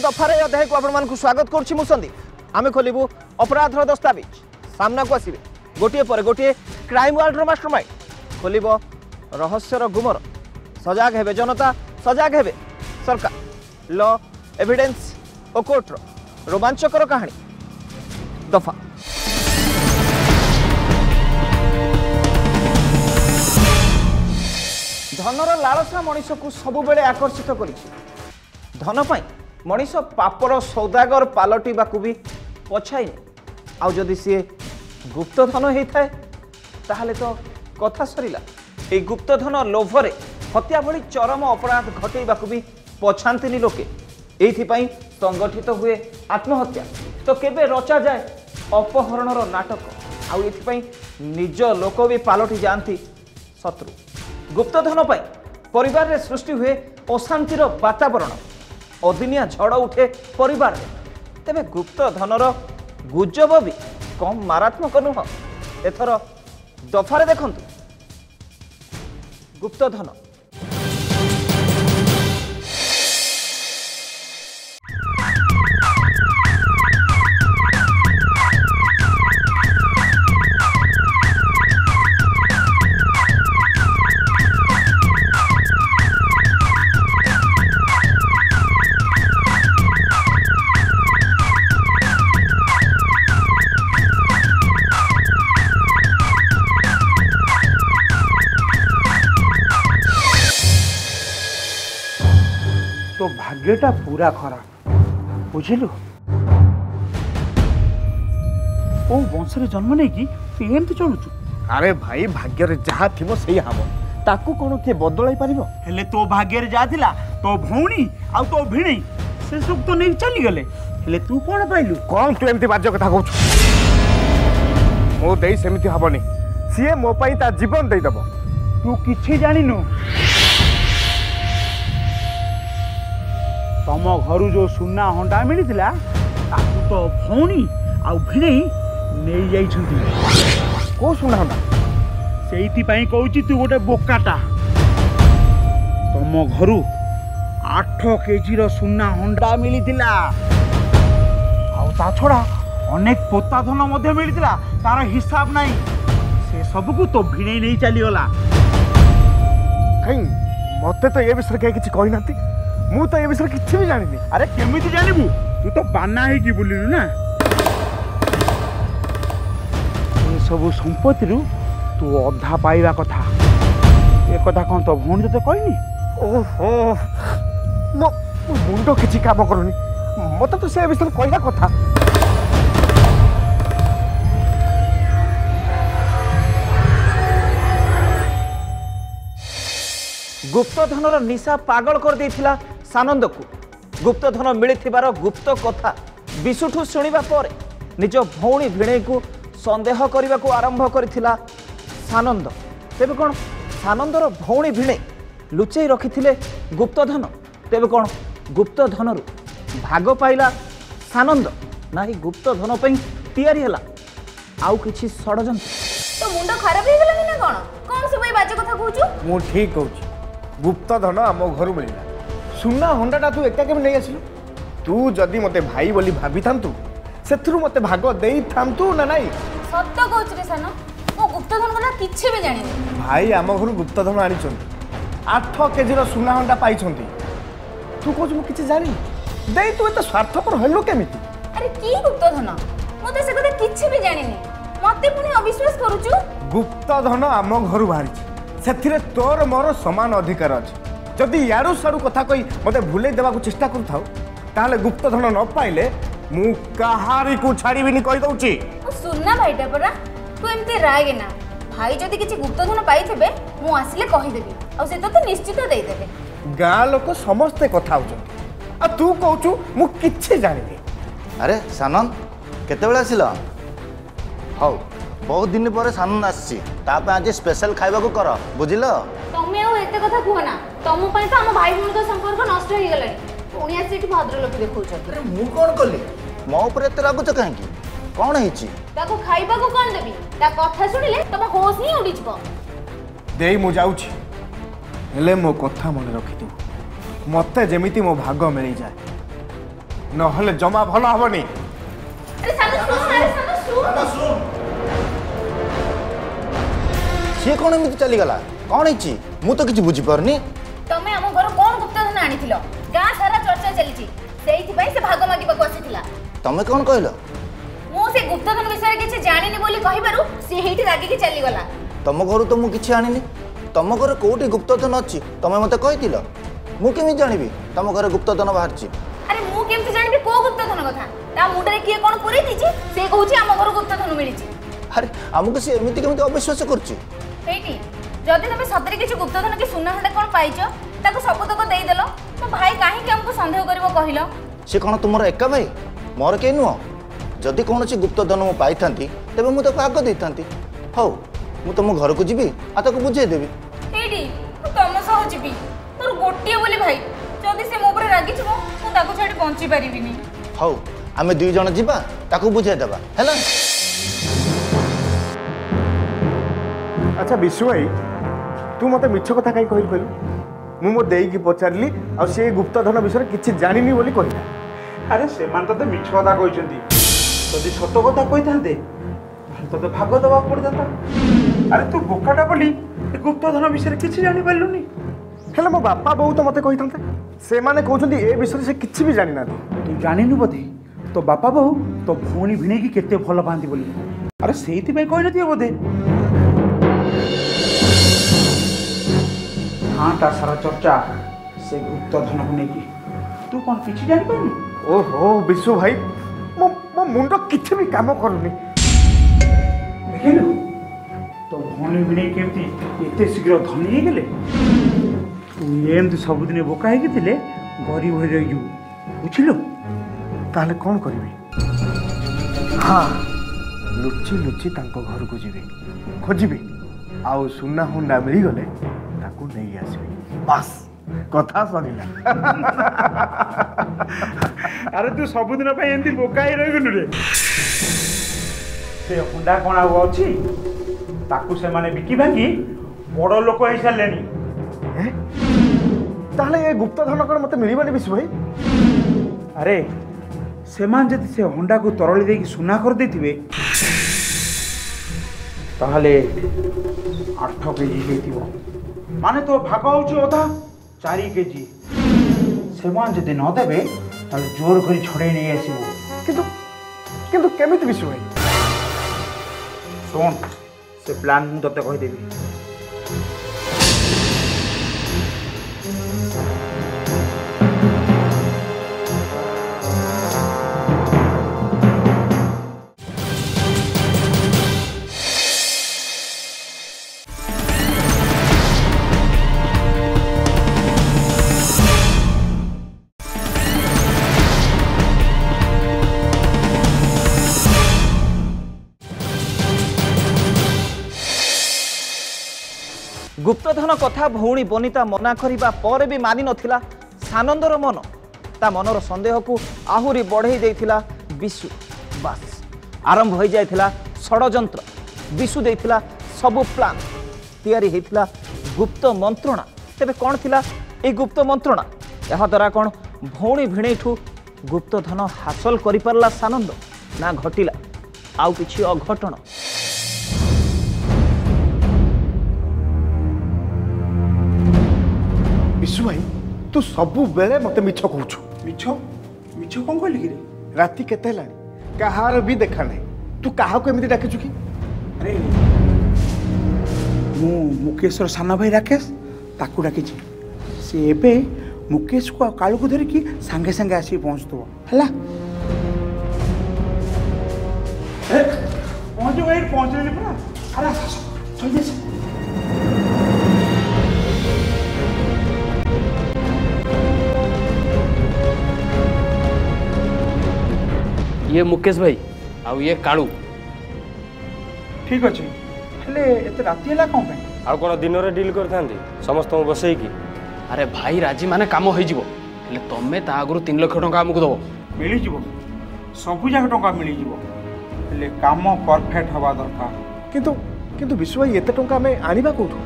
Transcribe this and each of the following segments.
ଖବର ଦଫାରେ ଅଧ୍ୟାୟକୁ ଆପଣମାନଙ୍କୁ ସ୍ୱାଗତ କରୁଛି ମୁଁ ସନ୍ଦୀପ ଆମେ ଖୋଲିବୁ ଅପରାଧର ଦସ୍ତାବିଜ ସାମ୍ନାକୁ ଆସିବେ ଗୋଟିଏ ପରେ ଗୋଟିଏ କ୍ରାଇମ୍ ୱାର୍ଲଡର ମାଷ୍ଟର ମାଇଣ୍ଡ ଖୋଲିବ ରହସ୍ୟର ଗୁମର ସଜାଗ ହେବେ ଜନତା ସଜାଗ ହେବେ ସରକାର ଲ ଏଭିଡେନ୍ସ ଓ କୋର୍ଟର ରୋମାଞ୍ଚକର କାହାଣୀ ଦଫା ଧନର ଲାଳସା ମଣିଷକୁ ସବୁବେଳେ ଆକର୍ଷିତ କରିଛି ଧନ ପାଇଁ ମଣିଷ ପାପର ସୌଦାଗର ପାଲଟିବାକୁ ବି পছাই আদি সি গুপ্তধন হয়ে থাকে তাহলে তো কথা সরিলা এই গুপ্তধন লোভরে হত্যা ভি চরম অপরাধ ঘটাইবা পছাতে লোকে এইপাই সংগঠিত হুয়ে আত্মহত্যা তো কেবে রচা যায় অপহরণর নাটক আপনি নিজ লোক বি পালটি যাতে শত্রু গুপ্তধন পরিবারের সৃষ্টি হুয়ে অশান্তির বাতাবরণ ଅଦିନିଆ ଝଡ଼ ଉଠେ ପରିବାରରେ ତେବେ ଗୁପ୍ତ ଧନର ଗୁଜବ ବି କମ୍ ମାରାତ୍ମକ ନୁହଁ ଏଥର ଦଫାରେ ଦେଖନ୍ତୁ ଗୁପ୍ତଧନ ছেলেটা পুরা খারাপ বুঝিলু ও বংশরে জন্ম নেইকি তুই এমতি চলুছু আরে ভাই ভাগ্যরে যাহা থিব সেই হব তাকু কোন কে বদলাই পারিব হেলে তো ভাগ্যরে যা দিলা তো ভৌণী আউ তো ভিণী সে সুখ তো নেই চলি গলে হেলে তুই কোন পাইলু কোন তুই এমতি বাজ্য কথা কউছু ও দেই সেমিতি হবনি সিয়ে মো পাই তা জীবন দেই দেব তুই কিছি জানিনু ତମ ଘରୁ ଯେଉଁ ସୁନା ହଣ୍ଡା ମିଳିଥିଲା ତାକୁ ତ ଭଉଣୀ ଆଉ ଭିଣେଇ ନେଇଯାଇଛନ୍ତି କେଉଁ ସୁନା ହଣ୍ଡା ସେଇଥିପାଇଁ କହୁଛି ତୁ ଗୋଟେ ବୋକାଟା ତମ ଘରୁ ଆଠ କେଜିର ସୁନା ହଣ୍ଡା ମିଳିଥିଲା ଆଉ ତା ଛଡ଼ା ଅନେକ ପୋତାଧନ ମଧ୍ୟ ମିଳିଥିଲା ତାର ହିସାବ ନାହିଁ ସେସବୁକୁ ତୋ ଭିଣେଇ ନେଇ ଚାଲିଗଲା କାହିଁ ମୋତେ ତ ଏ ବିଷୟରେ କେହି କିଛି କହିନାହାନ୍ତି ମୁଁ ତ ଏ ବିଷୟରେ କିଛି ବି ଜାଣିନି ଆରେ କେମିତି ଜାଣିବୁ ତୁ ତ ବାନା ହେଇକି ବୁଲିଲୁ ନା ଏସବୁ ସମ୍ପତ୍ତିରୁ ତୁ ଅଧା ପାଇବା କଥା ଏ କଥା କ'ଣ ତୋ ଭଉଣୀ ତୋତେ କହିନି ଓହୋ ମୋ ମୁଣ୍ଡ କିଛି କାମ କରୁନି ମୋତେ ତ ସେ ବିଷୟରେ କହିବା କଥା ଗୁପ୍ତଧନର ନିଶା ପାଗଳ କରିଦେଇଥିଲା ସାନନ୍ଦକୁ ଗୁପ୍ତଧନ ମିଳିଥିବାର ଗୁପ୍ତ କଥା ବିଶୁଠୁ ଶୁଣିବା ପରେ ନିଜ ଭଉଣୀ ଭିଣେଇକୁ ସନ୍ଦେହ କରିବାକୁ ଆରମ୍ଭ କରିଥିଲା ସାନନ୍ଦ ତେବେ କ'ଣ ସାନନ୍ଦର ଭଉଣୀ ଭିଣେଇ ଲୁଚେଇ ରଖିଥିଲେ ଗୁପ୍ତଧନ ତେବେ କ'ଣ ଗୁପ୍ତଧନରୁ ଭାଗ ପାଇଲା ସାନନ୍ଦ ନାହିଁ ଗୁପ୍ତଧନ ପାଇଁ ତିଆରି ହେଲା ଆଉ କିଛି ଷଡ଼ଯନ୍ତ୍ର ମୁଣ୍ଡ ଖରାପ ହେଇଗଲାନି ମୁଁ ଠିକ କହୁଛି ଗୁପ୍ତଧନ ଆମ ଘରୁ ମିଳିଲା ସୁନା ହଣ୍ଡାଟା ତୁ ଏକା କେମିତି ନେଇ ଆସିଲୁ ତୁ ଯଦି ମୋତେ ଭାଇ ବୋଲି ଭାବିଥାନ୍ତୁ ସେଥିରୁ ମୋତେ ଭାଗ ଦେଇଥାନ୍ତୁ ନା ନାଇଁ ସତ କହୁଛି ରେ ସାନ ମୋ ଗୁପ୍ତଧନ କଥା କିଛି ବି ଜାଣିନି ଭାଇ ଆମ ଘରୁ ଗୁପ୍ତଧନ ଆଣିଛନ୍ତି ଆଠ କେଜିର ସୁନା ହଣ୍ଡା ପାଇଛନ୍ତି ତୁ କହୁଛୁ ମୁଁ କିଛି ଜାଣିନି ଦେଇ ତୁ ଏତେ ସ୍ୱାର୍ଥପର ହେଲୁ କେମିତି ଆରେ କି ଗୁପ୍ତଧନ ମୁଁ ତ ସେ କଥା କିଛି ବି ଜାଣିନି ମୋତେ ପୁଣି ଅବିଶ୍ୱାସ କରୁଛୁ ଗୁପ୍ତଧନ ଆମ ଘରୁ ବାହାରିଛି ସେଥିରେ ତୋର ମୋର ସମାନ ଅଧିକାର ଅଛି ଯଦି ୟାରୁ ସାରୁ କଥା କହି ମୋତେ ଭୁଲେଇ ଦେବାକୁ ଚେଷ୍ଟା କରୁଥାଉ ତାହେଲେ ଗୁପ୍ତଧନ ନ ପାଇଲେ ମୁଁ କାହାରିକୁ ଛାଡ଼ିବିନି କହିଦେଉଛି ସୁନା ଭାଇଟା ପରା ତୁ ଏମିତି ରାଗେନା ଭାଇ ଯଦି କିଛି ଗୁପ୍ତଧନ ପାଇଥିବେ ମୁଁ ଆସିଲେ କହିଦେବି ଆଉ ସେ ତତେ ନିଶ୍ଚିତ ଦେଇଦେବେ ଗାଁ ଲୋକ ସମସ୍ତେ କଥା ହେଉଛନ୍ତି ଆଉ ତୁ କହୁଛୁ ମୁଁ କିଛି ଜାଣିନି ଆରେ ସାନନ୍ଦ କେତେବେଳେ ଆସିଲ ହଉ ବହୁତ ଦିନ ପରେ ସାନନ୍ଦ ଆସିଛି ତା ପାଇଁ ଆଜି ସ୍ପେଶାଲ ଖାଇବାକୁ କର ବୁଝିଲ ତମେ ଆଉ ଏତେ କଥା କୁହ ନା ତମ ପାଇଁ ତ ଆମ ଭାଇ ଭଉଣୀଙ୍କ ସମ୍ପର୍କ ନଷ୍ଟ ହେଇଗଲାଣି ପୁଣି ଆସି ଏଠି ଭଦ୍ରଲୋକ ଦେଖାଉଛନ୍ତି ମୁଁ କ'ଣ କଲି ମୋ ଉପରେ ଏତେ ରାଗୁଛ କାହିଁକି କ'ଣ ହେଇଛି ତାକୁ ଖାଇବାକୁ କ'ଣ ଦେବି ତା କଥା ଶୁଣିଲେ ତମ ହୋସ ହିଁ ଉଡ଼ିଯିବ ଦେଇ ମୁଁ ଯାଉଛି ହେଲେ ମୋ କଥା ମନେ ରଖିଥିବୁ ମୋତେ ଯେମିତି ମୋ ଭାଗ ମିଳିଯାଏ ନହେଲେ ଜମା ଭଲ ହବନି ଆରେ ସାନୁ ଶୁଣ ଆରେ ସାନୁ ଶୁଣ সি কোণ এমনি চালিগলা কোণ হয়েছি মু তো কিছু বুঝিপারুনি তুমি আমার ঘর কোণ গুপ্তধন আনিছিল গাঁ সারা চর্চা চলিছি সেইথিপাই সে ভাগ মাগিবাকু আসিছিলা তুমি কোণ কহিল মু সে গুপ্তধন বিষয়ে কিছু জানিনি বলি কহিবারু সে হেইটি রাগিকি চালিগলা তম ঘরু তো মু কিছু আনিনি তম ঘরে কোটি গুপ্তধন অছি তুমি মতে কইতিল মু কেমি জানিবি তম ঘরে গুপ্তধন বাহারছি আরে মু কেমতি জানিবি কো গুপ্তধন কথা তা মুন্ডরে কি কোন পুরে দিছি সে কহুছি আমার ঘর গুপ্তধন মিলিছি আরে আমাকে সে এমিতি কেমিতি অবিশ্বাস করছি সেইটি যদি তুমি সতরে কিছু গুপ্তধন কি সুনাহাটা কোন পাইছ তাকে সবুতক দেইদেল তো ভাই কাহিকি আমাকে সন্দেহ করিব কহিল সে কোন তোমার একা ভাই মোর কে নুহ যদি কোণী গুপ্তধন মু পাইথান্তি তেবে মু তাকে আগ দেইথান্তি হও মু তোম ঘরকু যিবি আর তাকে বুঝাই দেবি এইটি তোম সহ যিবি তোর গোটিয়ে বলি ভাই যদি সে মো উপরে রাগিছিব মু তাকে ছাড়ি পৌঁছি পারিবিনি হও আমি দুই জন যা তাকে বুঝাই দেবা হ্যাঁ ଆଚ୍ଛା ବିଶୁ ଭାଇ ତୁ ମୋତେ ମିଛ କଥା କାହିଁ କହିଲୁ କହିଲୁ ମୁଁ ମୋ ଦେଇକି ପଚାରିଲି ଆଉ ସେ ଗୁପ୍ତଧନ ବିଷୟରେ କିଛି ଜାଣିନି ବୋଲି କହିଲା ଆରେ ସେମାନେ ତତେ ମିଛ କଥା କହିଛନ୍ତି ଯଦି ସତ କଥା କହିଥାନ୍ତେ ତତେ ଭାଗ ଦେବାକୁ ପଡ଼ିଥାନ୍ତା ଆରେ ତୁ ବୋକାଟା ବୋଲି ଗୁପ୍ତଧନ ବିଷୟରେ କିଛି ଜାଣିପାରିଲୁନି ହେଲେ ମୋ ବାପା ବୋଉ ତ ମୋତେ କହିଥାନ୍ତେ ସେମାନେ କହୁଛନ୍ତି ଏ ବିଷୟରେ ସେ କିଛି ବି ଜାଣିନାହାନ୍ତି ତୁ ଜାଣିନୁ ବୋଧେ ତୋ ବାପା ବୋଉ ତୋ ଭଉଣୀ ଭିଣେଇକି କେତେ ଭଲ ପାଆନ୍ତି ବୋଲି ଆରେ ସେଇଥିପାଇଁ କହିନଥିବେ ବୋଧେ ଗାଁଟା ସାରା ଚର୍ଚ୍ଚା ସେ ଗୁପ୍ତ ଧନକୁ ନେଇକି ତୁ କ'ଣ କିଛି ଜାଣିପାରୁନି ଓହୋ ବିଶୁ ଭାଇ ମୋ ମୋ ମୁଣ୍ଡ କିଛି ବି କାମ କରୁନି ଦେଖିଲୁ ତୋ ଭଉଣୀ ବି ନେଇ କେମିତି ଏତେ ଶୀଘ୍ର ଧନୀ ହେଇଗଲେ ତୁ ଏମିତି ସବୁଦିନ ବୋକା ହେଇକି ଥିଲେ ଗରିବ ହେଇଯାଇଯିବୁ ବୁଝିଲୁ ତାହେଲେ କ'ଣ କରିବି ହଁ ଲୁଚି ଲୁଚି ତାଙ୍କ ଘରକୁ ଯିବି ଖୋଜିବି ଆଉ ସୁନା ହୁଣ୍ଡା ମିଳିଗଲେ ତାକୁ ନେଇ ଆସିବି ବାସ୍ କଥା ସରିଲା ଆରେ ତୁ ସବୁଦିନ ପାଇଁ ଏମିତି ବୋକା ହେଇ ରହିବୁନି ରେ ସେ ହୁଣ୍ଡା କ'ଣ ଆଉ ଅଛି ତାକୁ ସେମାନେ ବିକି ଭାଙ୍ଗି ବଡ଼ ଲୋକ ହେଇସାରିଲେଣି ତାହେଲେ ଏ ଗୁପ୍ତ ଧନ କ'ଣ ମୋତେ ମିଳିବନି ବିଶୁ ଭାଇ ଆରେ ସେମାନେ ଯଦି ସେ ହଣ୍ଡାକୁ ତରଳି ଦେଇକି ସୁନା କରିଦେଇଥିବେ ତାହେଲେ ଆଠ କେଜି ହେଇଥିବ ମାନେ ତୋ ଭାଗ ହେଉଛି ଅଧା ଚାରି କେଜି ସେମାନେ ଯଦି ନ ଦେବେ ତାହେଲେ ଜୋର କରି ଛଡ଼େଇ ନେଇ ଆସିବୁ କିନ୍ତୁ କିନ୍ତୁ କେମିତି ବିଷୟ ଶୁଣ ସେ ପ୍ଲାନ୍ ମୁଁ ତୋତେ କହିଦେବି କଥା ଭଉଣୀ ବନିତା ମନା କରିବା ପରେ ବି ମାନିନଥିଲା ସାନନ୍ଦର ମନ ତା ମନର ସନ୍ଦେହକୁ ଆହୁରି ବଢ଼େଇ ଦେଇଥିଲା ବିଶୁ ବାସ୍ ଆରମ୍ଭ ହୋଇଯାଇଥିଲା ଷଡ଼ଯନ୍ତ୍ର ବିଶୁ ଦେଇଥିଲା ସବୁ ପ୍ଲାନ୍ ତିଆରି ହୋଇଥିଲା ଗୁପ୍ତ ମନ୍ତ୍ରଣା ତେବେ କ'ଣ ଥିଲା এই ଗୁପ୍ତ ମନ୍ତ୍ରଣା ଏହାଦ୍ୱାରା କଣ ଭଉଣୀ ଭିଣେଇଠୁ ଗୁପ୍ତଧନ ହାସଲ କରିପାରିଲା ସାନନ୍ଦ ନା ଘଟିଲା ଆଉ କିଛି ଅଘଟଣ तू सबुबले मत मिछ कहु मिछ मिछ कौन कहली रे राति केते हलानी कहार भी देखा ना तू क्या एमती डाकिचु कि अरे मु मुकेशर सान भाई राकेश ताकू डाकि से एबे मुकेश को कालू को धरिकी सांगे सांगे आसी पहुँचुव है पहुँच पहुँचल पड़ा चल ये मुकेश भाई आउ ये कालू ठीक अच्छे हेले एते राती हला कोन पे आउ कोन दिन रे डील करथांती समस्त बसई की अरे भाई राजी माने काम होई जीवो हेले तमे ता आगरु 3 लाख टका हमकु दबो मिली जीवो सबु जाग टका मिली जीवो हेले काम परफेक्ट हवा दरकार किंतु किंतु विश्व एते टका हमें आनिबा कोठो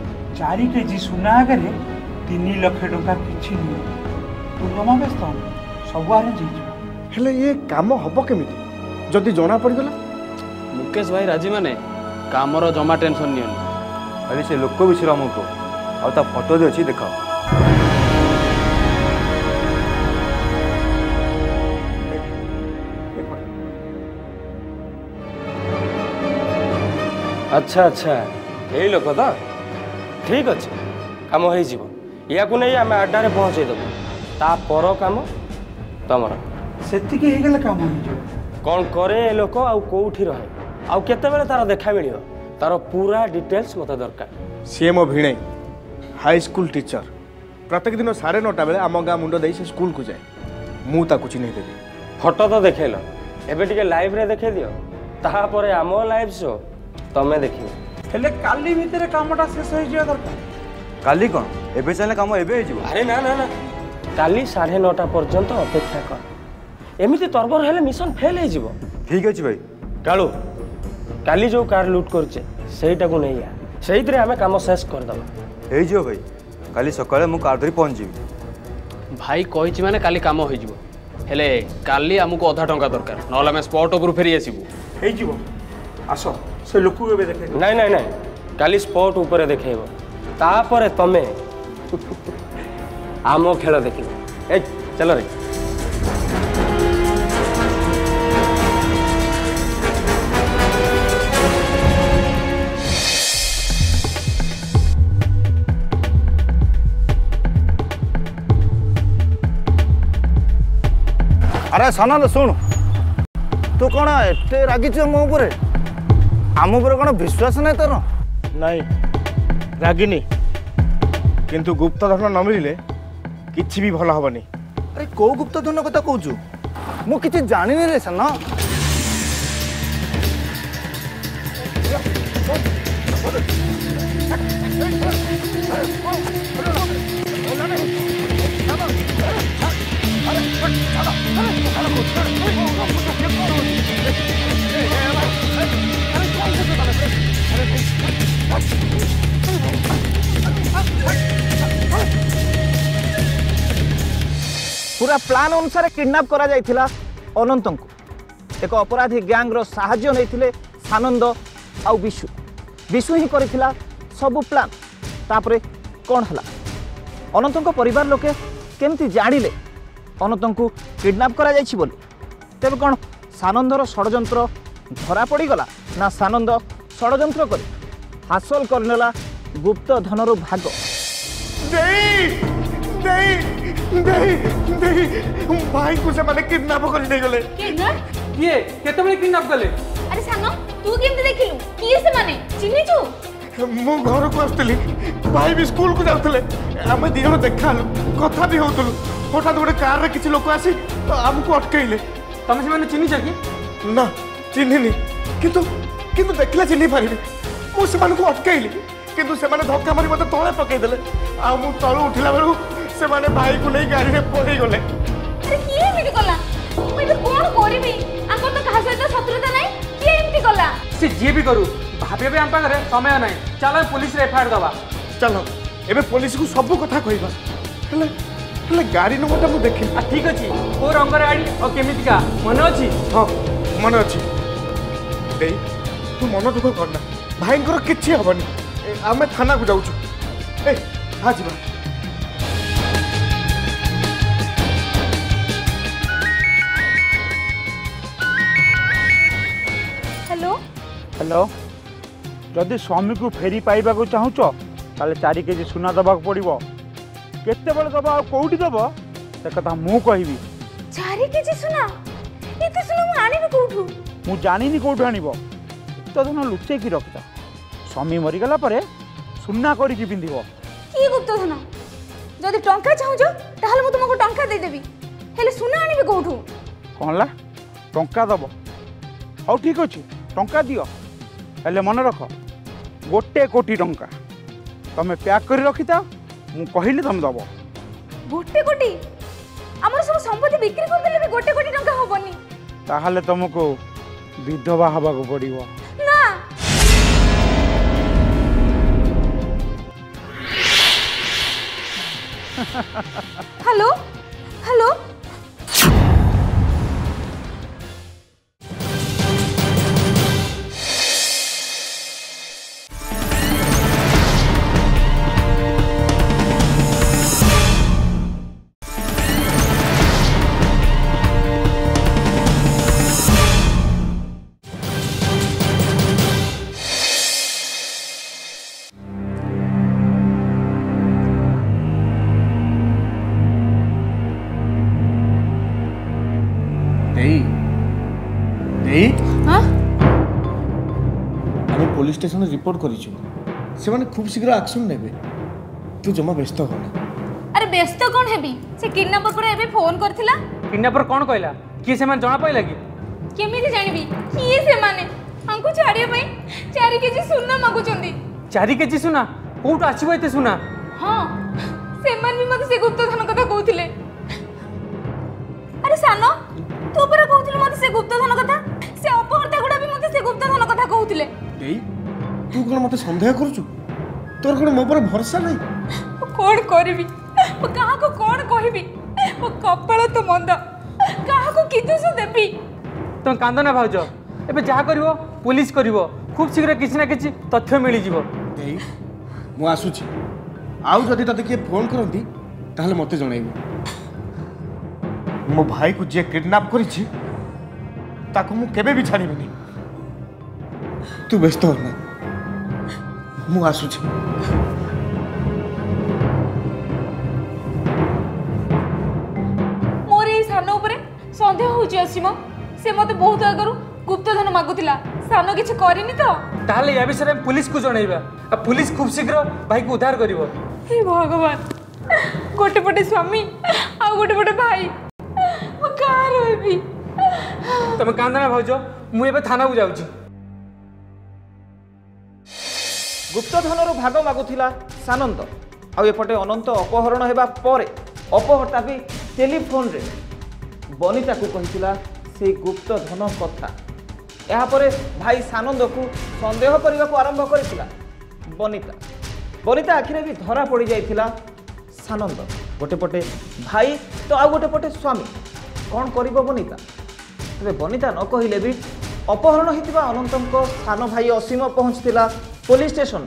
4 केजी सोना आगे 3 लाख टका किछि नु तू जमा व्यस्त सब अरेंज ହେଲେ ଏ କାମ ହେବ କେମିତି ଯଦି ଜଣା ପଡ଼ିଗଲା ମୁକେଶ ଭାଇ ରାଜି ମାନେ କାମର ଜମା ଟେନସନ୍ ନିଅନି ଆରେ ସେ ଲୋକ ବି ଶ୍ରୀରାମ କୁହ ଆଉ ତା ଫଟୋ ବି ଅଛି ଦେଖାଅ ଆଚ୍ଛା ଆଚ୍ଛା ଏଇ ଲୋକ ତ ଠିକ୍ ଅଛି କାମ ହେଇଯିବ ୟାକୁ ନେଇ ଆମେ ଆଡ଼୍ଡାରେ ପହଞ୍ଚେଇ ଦେବୁ ତା ପର କାମ ତମର ସେତିକି ହେଇଗଲେ କାମ ହେଇଯିବ କ'ଣ କରେ ଏ ଲୋକ ଆଉ କେଉଁଠି ରହେ ଆଉ କେତେବେଳେ ତାର ଦେଖା ମିଳିବ ତାର ପୁରା ଡିଟେଲ୍ସ ମୋତେ ଦରକାର ସିଏ ମୋ ଭିଣେଇ ହାଇସ୍କୁଲ ଟିଚର ପ୍ରତ୍ୟେକ ଦିନ ସାଢ଼େ ନଅଟା ବେଳେ ଆମ ଗାଁ ମୁଣ୍ଡ ଦେଇ ସେ ସ୍କୁଲକୁ ଯାଏ ମୁଁ ତାକୁ ଚିହ୍ନେଇଦେବି ଫଟୋ ତ ଦେଖେଇଲ ଏବେ ଟିକେ ଲାଇଭରେ ଦେଖେଇ ଦିଅ ତାହାପରେ ଆମ ଲାଇଭ ଶୋ ତମେ ଦେଖିବ ହେଲେ କାଲି ଭିତରେ କାମଟା ଶେଷ ହେଇଯିବା ଦରକାର কালি কম এবে চাইলে কাম এবে হয়ে যাব আরে না না না কালি সাড়ে নটা পর্যন্ত অপেক্ষা কর এমিতি তরবর হলে মিশন ফেল হয়ে যাব ঠিক আছে ভাই কালু কালি যে কার লুট করছে সেইটাকে নেই সেইতে আমি কাম শেষ করেদেবা এই যাব ভাই কালি সকালে মু কার ধরি পৌঁছিবি ভাই কইছি মানে কালি কাম হয়ে যাব হলে কালি আমি অধা টঙ্কা দরকার নহলে আমি স্পট উপর ফেরি আসবু হয়ে যাব আস সে লোক এবে দেখে নাই নাই নাই কালি স্পট উপরে দেখাইব তারপরে তুমি আম খেলা দেখিব এই চল রে ଆରେ ସନନ୍ଦ ଶୁଣୁ ତୁ କ'ଣ ଏତେ ରାଗିଛୁ ମୋ ଉପରେ ଆମ ଉପରେ କ'ଣ ବିଶ୍ୱାସ ନାହିଁ ତୋର ନାଇଁ ରାଗିନି କିନ୍ତୁ ଗୁପ୍ତଧନ ନ ମିଳିଲେ କିଛି ବି ଭଲ ହେବନି ଆରେ କେଉଁ ଗୁପ୍ତଧନ କଥା କହୁଛୁ ମୁଁ କିଛି ଜାଣିନି ରେ ସାନ Oh, পুরা প্লান অনুসারে কিডনাপ করা যাইছিলা অনন্তঙ্কু এক অপরাধী গ্যাংর সাহায্য নেইথিলে সানন্দ আউ বিশু বিশু হি করিছিলা সবু প্লান তাপরে কোণ হলা অনন্তঙ্ক পরিবার লোকে কেমতি জাঁড়িলে ଅନନ୍ତଙ୍କୁ କିଡ଼ନାପ୍ କରାଯାଇଛି ବୋଲି ତେବେ କ'ଣ ସାନନ୍ଦର ଷଡ଼ଯନ୍ତ୍ର ଧରା ପଡ଼ିଗଲା ନା ସାନନ୍ଦ ଷଡ଼ଯନ୍ତ୍ର କରି ହାସଲ କରିନେଲା ଗୁପ୍ତ ଧନରୁ ଭାଗ ଭାଇକୁ ସେମାନେ କିଡ଼ନାପ କରି ନେଇଗଲେ କିଏ କେତେବେଳେ କିଡ଼ନାପ କଲେ ଆରେ ସାନ ତୁ କେମିତି ଦେଖିଲୁ କିଏ ସେମାନେ ଚିହ୍ନିଛୁ ମୁଁ ଘରକୁ ଆସୁଥିଲି ଭାଇ ବି ସ୍କୁଲକୁ ଯାଉଥିଲେ ଆମେ ଦି ଜଣ ଦେଖା ହେଲୁ କଥା ବି ହଉଥିଲୁ হঠাৎ ଗୋଟେ କାର୍ରେ କିଛି ଲୋକ ଆସି ଆମକୁ ଅଟକେଇଲେ ତମେ ସେମାନେ ଚିହ୍ନିଛ କି ନା ଚିହ୍ନିନି କିନ୍ତୁ କିନ୍ତୁ ଦେଖିଲେ ଚିହ୍ନି ପାରିବି ମୁଁ ସେମାନଙ୍କୁ ଅଟକେଇଲି କିନ୍ତୁ ସେମାନେ ଧକ୍କା ମାରି ମୋତେ ତଳେ ପକେଇଦେଲେ ଆଉ ମୁଁ ତଳୁ ଉଠିଲା ବେଳକୁ ସେମାନେ ଭାଇକୁ ନେଇ ଗାଡ଼ିରେ ପଳେଇଗଲେ କିଏ ଏମିତି କଲା ମୁଁ ଏବେ କ'ଣ କରିବି ଆମର ତ କାହା ସହିତ ଶତ୍ରୁତା ନାହିଁ କିଏ ଏମିତି କଲା ସେ ଯିଏ ବି କରୁ ଭାବିବା ଆମ ପାଖରେ ସମୟ ନାହିଁ ଚାଲ ଆମେ ପୋଲିସରେ ଏଫଆଇଆର ଦେବା ଚାଲ ଏବେ ପୋଲିସକୁ ସବୁ କଥା କହିବା ହେଲେ ହେଲେ ଗାଡ଼ି ନମ୍ବରଟା ମୁଁ ଦେଖିନି ଠିକ୍ ଅଛି କେଉଁ ରଙ୍ଗର ଗାଡ଼ି ଆଉ କେମିତିକା ମନେ ଅଛି ହଁ ମନେ ଅଛି ଦେଇ ତୁ ମନ ଦୁଃଖ କରନା ଭାଇଙ୍କର କିଛି ହେବନି ଆମେ ଥାନାକୁ ଯାଉଛୁ ଏ ହଁ ଯିବା ହ୍ୟାଲୋ ଯଦି ସ୍ୱାମୀକୁ ଫେରି ପାଇବାକୁ ଚାହୁଁଛ ତାହେଲେ ଚାରି କେଜି ସୁନା ଦେବାକୁ ପଡ଼ିବ কেতবে দেব আউটি দেব সে কথা মু কবি চারি কেজি সোনা এত সোনা মু আনিবি কোঠু মু জানিনি কোঠু আনিব এত ধন লুচাইকি রখিতা স্বামী মরিগলা পরে সুনা করিকি পিঁধিব কি গুপ্তধন যদি টঙ্কা চাহুছ তাহলে মু তোমাকে টঙ্কা দেই দেবি হেলে সোনা আনিবি কোঠু কনলা টঙ্কা দেব হও ঠিক আছে টঙ্কা দিও ହେଲେ ମନେ ରଖ ଗୋଟେ କୋଟି ଟଙ୍କା ତମେ ପ୍ୟାକ୍ କରି ରଖିଥାଅ ମୁଁ କହିଲି ତମେ ଦେବ ଗୋଟେ କୋଟି ଆମର ସବୁ ସମ୍ପତ୍ତି ବିକ୍ରି କରିଦେଲେ ବି ଗୋଟେ କୋଟି ଟଙ୍କା ହବନି ତାହେଲେ ତମକୁ ବିଧବା ହେବାକୁ ପଡ଼ିବ ନା ହ୍ୟାଲୋ ହ୍ୟାଲୋ ପୋଲିସ ଷ୍ଟେସନରେ ରିପୋର୍ଟ କରିଛୁ ସେମାନେ ଖୁବ୍ ଶୀଘ୍ର ଆକ୍ସନ୍ ନେବେ ତୁ ଜମା ବ୍ୟସ୍ତ ହନା ଆରେ ବ୍ୟସ୍ତ କ'ଣ ହେବି ସେ କିଡ଼ନାପର ପରା ଏବେ ଫୋନ୍ କରିଥିଲା କିଡ଼ନାପର କ'ଣ କହିଲା କିଏ ସେମାନେ ଜଣା ପଡ଼ିଲା କି କେମିତି ଜାଣିବି କିଏ ସେମାନେ ଆଙ୍କୁ ଛାଡ଼ିବା ପାଇଁ ଚାରି କେଜି ସୁନା ମାଗୁଛନ୍ତି ଚାରି କେଜି ସୁନା କୋଉଠୁ ଆସିବ ଏତେ ସୁନା ହଁ ସେମାନେ ବି ମୋତେ ସେ ଗୁପ୍ତଧନ କଥା କହୁଥିଲେ ଆରେ ସାନ ତୁ ପରା କହୁଥିଲୁ ମୋତେ ସେ ଗୁପ୍ତଧନ କଥା ସେ ଅପହର୍ତ୍ତା ଗୁଡ଼ା ବି ମୋତେ ସେ ଗୁପ୍ତଧନ କଥା କହୁଥିଲେ ଦେଇ তু কোণ মতো সন্দেহ করছু তোর কোণ মো উপরে ভরসা নাই কোণ করবি কাহাকু কোণ কহিবি মো কপাল তো মন্দ কাহাকু কিছু সু দেবি তুমি কান্দ না ভাউজ এবে যা করিব পুলিশ করিব খুব শীঘ্র কিছু না কিছু তথ্য মিলিযিব দেই মু আসুছি আউ যদি তোতে কিয়ে ফোন করন্তি তাহলে মতে জনাইবু ମୋ ଭାଇକୁ ଯିଏ କିଡ଼ନାପ୍ କରିଛି ତାକୁ ମୁଁ କେବେ ବି ଛାଡ଼ିବିନି ତୁ ବ୍ୟସ୍ତ ହୋ ନା હું આસુ છું ମୋର ଏଇ ସାନ ଉପରେ ସନ୍ଦେହ ହେଉଛି ଅସୀମ ସେ ମୋତେ ବହୁତ ଆଗରୁ ଗୁପ୍ତଧନ ମାଗୁଥିଲା ସାନ କିଛି କରିନି ତ ତାହେଲେ ୟା ବିଷୟରେ ଆମେ ପୁଲିସକୁ ଜଣାଇବା ଆଉ ପୁଲିସ ଖୁବ୍ ଶୀଘ୍ର ଭାଇକୁ ଉଦ୍ଧାର କରିବ ହେ ଭଗବାନ ଗୋଟେ ପଟେ ସ୍ୱାମୀ ଆଉ ଗୋଟେ ପଟେ ଭାଇ ମୁଁ କାହା ରହିବି ତମେ କାନ୍ଦନା ଭାଉଜ ମୁଁ ଏବେ ଥାନାକୁ ଯାଉଛି ଗୁପ୍ତଧନରୁ ଭାଗ ମାଗୁଥିଲା ସାନନ୍ଦ ଆଉ ଏପଟେ ଅନନ୍ତ ଅପହରଣ ହେବା ପରେ ଅପହର୍ତ୍ତା ବି ଟେଲିଫୋନ୍ରେ ବନିତାକୁ କହିଥିଲା ସେ ଗୁପ୍ତଧନ କଥା ଏହାପରେ ଭାଇ ସାନନ୍ଦକୁ ସନ୍ଦେହ କରିବାକୁ ଆରମ୍ଭ କରିଥିଲା ବନିତା ବନିତା ଆଖିରେ ବି ଧରା ପଡ଼ିଯାଇଥିଲା ସାନନ୍ଦ ଗୋଟେ ପଟେ ଭାଇ ତ ଆଉ ଗୋଟେ ପଟେ ସ୍ୱାମୀ କ'ଣ କରିବ ବନିତା ତେବେ ବନିତା ନ କହିଲେ ବି ଅପହରଣ ହୋଇଥିବା ଅନନ୍ତଙ୍କ ସାନ ଭାଇ ଅସୀମ ପହଞ୍ଚିଥିଲା ପୋଲିସ ଷ୍ଟେସନ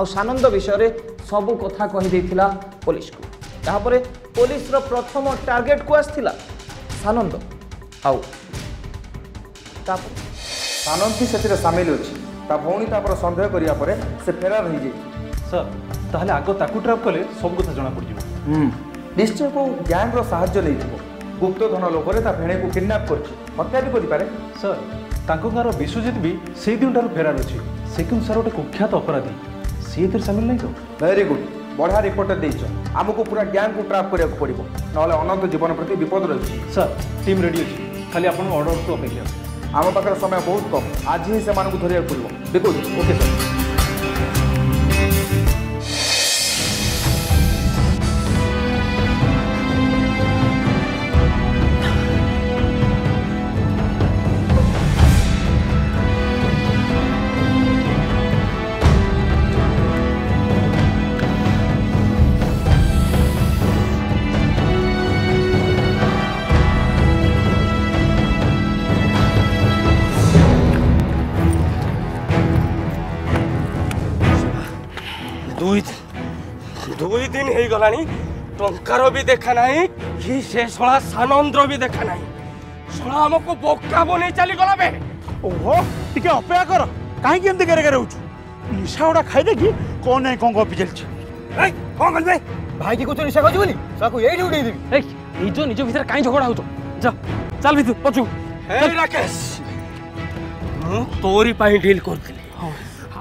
ଆଉ ସାନନ୍ଦ ବିଷୟରେ ସବୁ କଥା କହିଦେଇଥିଲା ପୋଲିସକୁ ଯାହାପରେ ପୋଲିସର ପ୍ରଥମ ଟାର୍ଗେଟକୁ ଆସିଥିଲା ସାନନ୍ଦ ଆଉ ତାପରେ ସାନନ୍ଦ ବି ସେଥିରେ ସାମିଲ ଅଛି ତା ଭଉଣୀ ତାପରେ ସନ୍ଦେହ କରିବା ପରେ ସେ ଫେରାର ହେଇଯାଇଛି ସାର୍ ତାହେଲେ ଆଗ ତାକୁ ଟ୍ରାପ୍ କଲେ ସବୁ କଥା ଜଣାପଡ଼ିଯିବ ନିଶ୍ଚୟ କେଉଁ ଗ୍ୟାଙ୍ଗର ସାହାଯ୍ୟ ନେଇଥିବ ଗୁପ୍ତଧନ ଲୋଭରେ ତା ଭେଣେକୁ କିଡ଼ନାପ୍ କରିଛି ହତ୍ୟା ବି କରିପାରେ ସାର୍ ତାଙ୍କ ଗାଁର ବିଶ୍ୱଜିତ ବି ସେଇ ଦିନଠାରୁ ଫେରାର ଅଛି ସେକିମ୍ ସାର୍ ଗୋଟେ କୁଖ୍ୟାତ ଅପରାଧୀ ସିଏ ଏଥିରେ ସାମିଲ ନାହିଁ ତ ଭେରି ଗୁଡ୍ ବଢ଼ିଆ ରିପୋର୍ଟର ଦେଇଛ ଆମକୁ ପୁରା ଗ୍ୟାଙ୍ଗକୁ ଟ୍ରାପ୍ କରିବାକୁ ପଡ଼ିବ ନହେଲେ ଅନନ୍ତ ଜୀବନ ପ୍ରତି ବିପଦ ରହିଛି ସାର୍ ଟିମ୍ ରେଡି ଅଛି ଖାଲି ଆପଣଙ୍କ ଅର୍ଡ଼ରକୁ ଅପେକ୍ଷା ଆମ ପାଖରେ ସମୟ ବହୁତ କମ୍ ଆଜି ହିଁ ସେମାନଙ୍କୁ ଧରିବାକୁ ପଡ଼ିବ ବିକୁଲ ଓକେ ସାର୍ ଗଲାଣି ଟଙ୍କାର ବି ଦେଖା ନାହିଁ କି ସେ ଶଳା ସାନନ୍ଦ୍ର ବି ଦେଖା ନାହିଁ ଶଳା ଆମକୁ ବୋକା ବନେଇ ଚାଲିଗଲା ବେ ଓହୋ ଟିକେ ଅପେକ୍ଷା କର କାହିଁକି ଏମିତି ଗେରେ ଗେରେ ହଉଛୁ ନିଶା ଗୁଡ଼ା ଖାଇଦେଇକି କ'ଣ ନାହିଁ କ'ଣ ଗପି ଚାଲିଛି କ'ଣ କଲି ଭାଇ ଭାଇ କି କହୁଛ ନିଶା ଖାଉଛି ବୋଲି ତାକୁ ଏଇଠି ଉଠେଇଦେବି ନିଜ ନିଜ ଭିତରେ କାହିଁ ଝଗଡ଼ା ହଉଛ ଯା ଚାଲ ଭିତରୁ ପଛୁ ରାକେଶ ମୁଁ ତୋରି ପାଇଁ ଡିଲ୍ କରିଥିଲି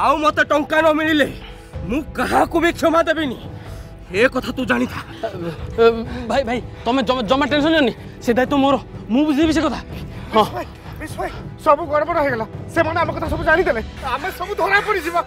ଆଉ ମୋତେ ଟଙ୍କା ନ ମିଳିଲେ ମୁଁ କାହାକୁ ବି କ୍ଷମା ଦେବିନି ଏ କଥା ତୁ ଜାଣିଥା ଭାଇ ଭାଇ ତମେ ଜମା ଟେନସନ୍ ନିଅନି ସେଟା ତ ମୋର ମୁଁ ବୁଝିଦେବି ସେ କଥା ହଁ ସବୁ ଗଡ଼ବଡ଼ ହେଇଗଲା ସେମାନେ ଆମ କଥା ସବୁ ଜାଣିଦେଲେ ଆମେ ସବୁ ଧରା ପଡ଼ିଯିବା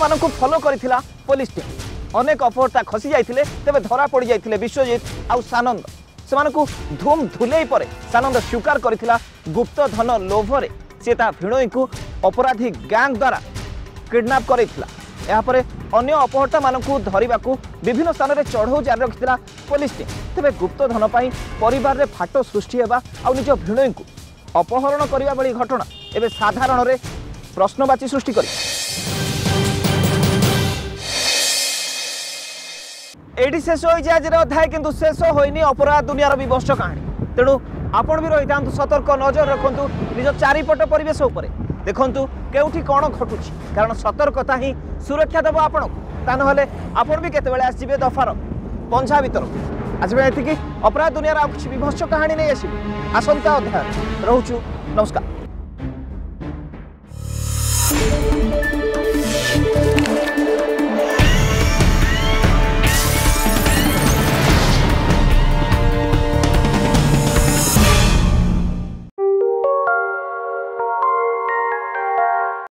ମାନଙ୍କୁ ଫଲୋ କରିଥିଲା ପୋଲିସ ଟିମ୍ ଅନେକ ଅପହର୍ତ୍ତା ଖସି ଯାଇଥିଲେ ତେବେ ଧରା ପଡ଼ିଯାଇଥିଲେ ବିଶ୍ୱଜିତ ଆଉ ସାନନ୍ଦ ସେମାନଙ୍କୁ ଧୁମ୍ ଧୁଲେଇ ପରେ ସାନନ୍ଦ ସ୍ୱୀକାର କରିଥିଲା ଗୁପ୍ତଧନ ଲୋଭରେ ସେ ତା ଭିଣୋଇଙ୍କୁ ଅପରାଧୀ ଗ୍ୟାଙ୍ଗ ଦ୍ୱାରା କିଡ୍ନାପ୍ କରାଇଥିଲା ଏହାପରେ ଅନ୍ୟ ଅପହର୍ତ୍ତାମାନଙ୍କୁ ଧରିବାକୁ ବିଭିନ୍ନ ସ୍ଥାନରେ ଚଢ଼ଉ ଜାରି ରଖିଥିଲା ପୋଲିସ ଟିମ୍ ତେବେ ଗୁପ୍ତଧନ ପାଇଁ ପରିବାରରେ ଫାଟ ସୃଷ୍ଟି ହେବା ଆଉ ନିଜ ଭିଣୋଇଙ୍କୁ ଅପହରଣ କରିବା ଭଳି ଘଟଣା ଏବେ ସାଧାରଣରେ ପ୍ରଶ୍ନବାଚୀ ସୃଷ୍ଟି କରିଛି এইটি শেষ হয়েছে আজের অধ্যায় কিন্তু শেষ হয়নি অপরাধ দুনিয়ার বিভৎস কাহিনী তেণু আপন বি রয়ে থাকে সতর্ক নজর রাখুন নিজ চারিপট পরিবেশ উপরে দেখুন কেউটি কোণ ঘটুছি কারণ সতর্কতা হি সুরক্ষা দেব আপনার তা নহলে আপন বি কেতবে আসবে দফার পঞ্ঝা ভিতর আসবে এটি অপরাধ দুনিয়ার আর কিছু বিভৎস কাহিনী নিয়ে আসবে আসন্তা অধ্যায় রুচু নমস্কার